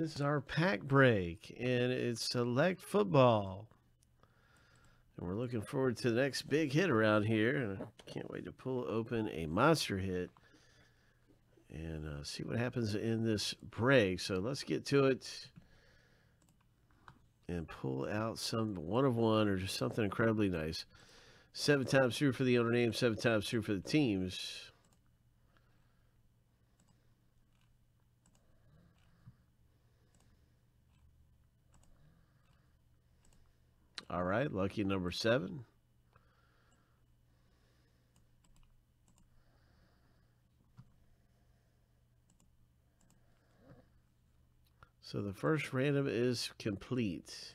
This is our pack break, and it's select football. And we're looking forward to the next big hit around here. And I can't wait to pull open a monster hit and uh, see what happens in this break. So let's get to it and pull out some one of one or just something incredibly nice. Seven times through for the owner name, seven times through for the teams. All right, lucky number seven. So the first random is complete.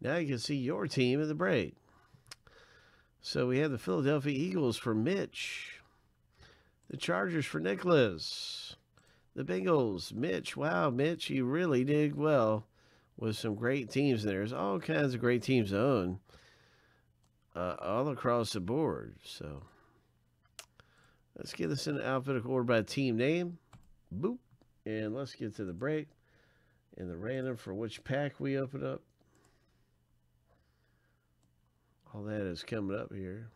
Now you can see your team in the break. So we have the Philadelphia Eagles for Mitch, the Chargers for Nicholas, the Bengals, Mitch. Wow, Mitch, you really did well with some great teams. There's all kinds of great teams to own uh, all across the board. So let's get this in alphabetical order by team name. Boop. And let's get to the break and the random for which pack we open up. All that is coming up here.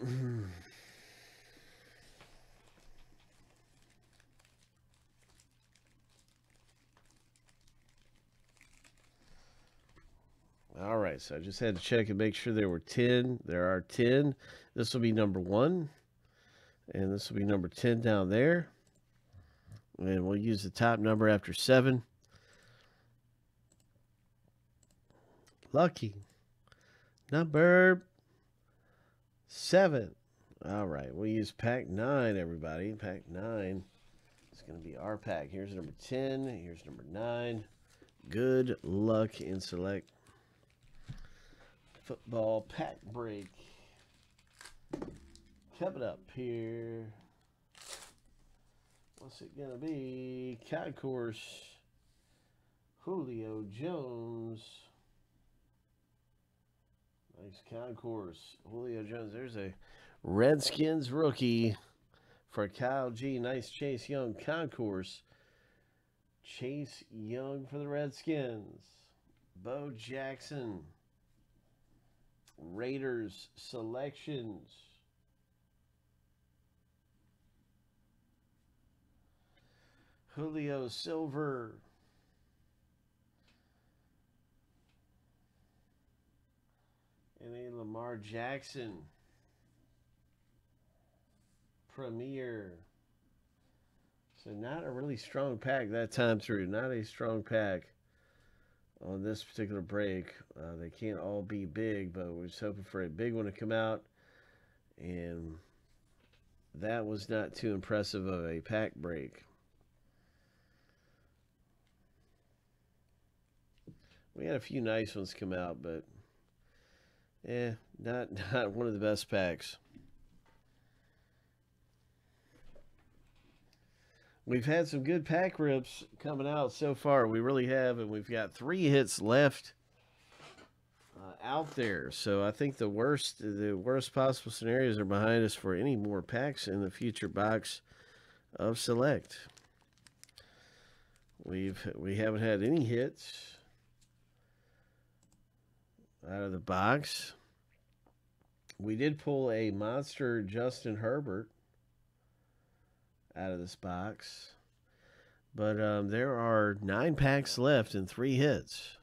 All right, so I just had to check and make sure there were 10. There are 10. This will be number one, and this will be number 10 down there. And we'll use the top number after seven. Lucky number seven. All right, we'll use pack nine, everybody. Pack nine. It's going to be our pack. Here's number 10. Here's number nine. Good luck in select football pack break. Coming up here. What's it going to be? Concourse. Julio Jones. Nice concourse. Julio Jones. There's a Redskins rookie for Kyle G. Nice Chase Young concourse. Chase Young for the Redskins. Bo Jackson. Raiders selections. Julio Silver. And Lamar Jackson. Premier. So not a really strong pack that time through. Not a strong pack on this particular break. Uh, they can't all be big, but we're just hoping for a big one to come out. And that was not too impressive of a pack break. We had a few nice ones come out, but eh, not not one of the best packs. We've had some good pack rips coming out so far. We really have, and we've got three hits left uh, out there. So I think the worst the worst possible scenarios are behind us for any more packs in the future box of select. We've we haven't had any hits out of the box. We did pull a monster Justin Herbert out of this box. But um, there are nine packs left and three hits.